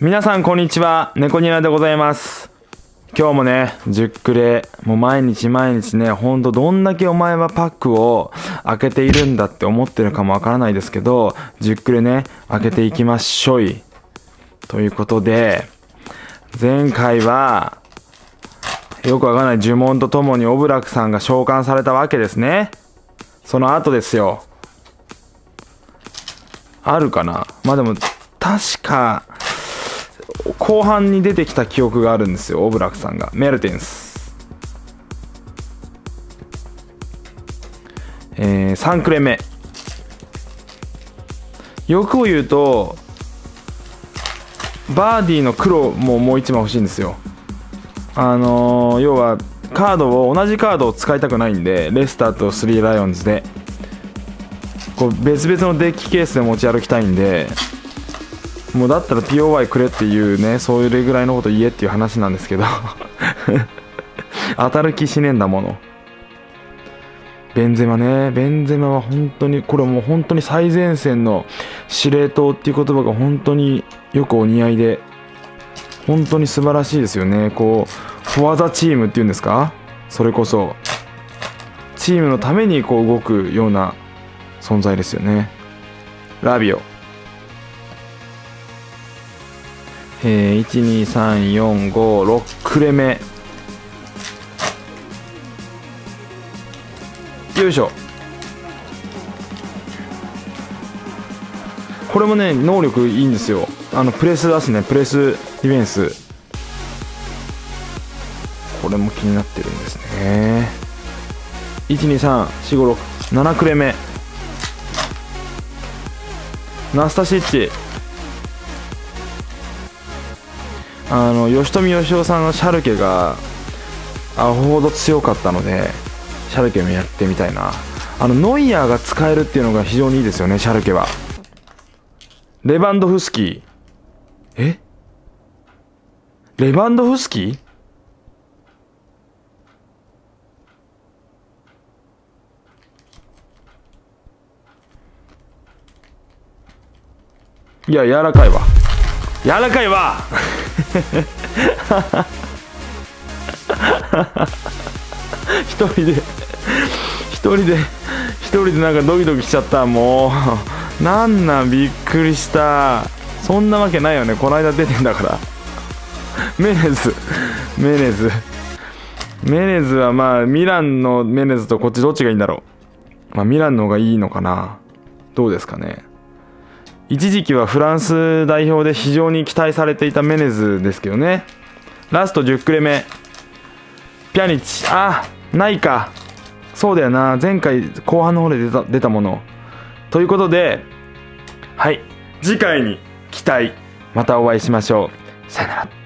皆さんこんにちは。猫ニラでございます。今日もね10クレもう毎日毎日ねほんとどんだけお前はパックを開けているんだって思ってるかもわからないですけど10クレね開けていきましょい。ということで前回はよくわからない呪文とともにオブラクさんが召喚されたわけですね。その後ですよ。あるかな。まあでも確か後半に出てきた記憶があるんですよ。オブラクさんが。メルテンス。えー、3クレ目。欲を言うとバーディーの黒ももう1枚欲しいんですよ。あのー、要はカードを同じカードを使いたくないんでレスターと3ライオンズで。こう別々のデッキケースで持ち歩きたいんでもうだったら POY くれっていうねそういうぐらいのこと言えっていう話なんですけど。当たる気しねえんだもの。ベンゼマね。ベンゼマは本当にこれもう本当に最前線の司令塔っていう言葉が本当によくお似合いで本当に素晴らしいですよね。こうフォアザチームっていうんですか？それこそチームのためにこう動くような存在ですよね。ラビオ。えー、12345クレ目よいしょ。これもね能力いいんですよ。あのプレス出すね。プレスディフェンス。これも気になってるんですね。1234567クレ目ナスタシッチ。あの吉富義雄さんのシャルケがアホほど強かったのでシャルケもやってみたいな。あのノイヤーが使えるっていうのが非常にいいですよねシャルケは。レバンドフスキー。え？レバンドフスキー？いや柔らかいわ。柔らかいわ。一人で一人で一人でなんかドキドキしちゃった。もうなんなんびっくりした。そんなわけないよね。この間出てんだから。メネズ。メネズ。メネズはまあミランのメネズとこっちどっちがいいんだろう。まあミランの方がいいのかな。どうですかね一時期はフランス代表で非常に期待されていたメネズですけどね。ラスト10クレ目。ピャニッチ。あないか。そうだよな。前回後半の方で出た出たもの。ということではい。次回に期待。またお会いしましょう。さよなら。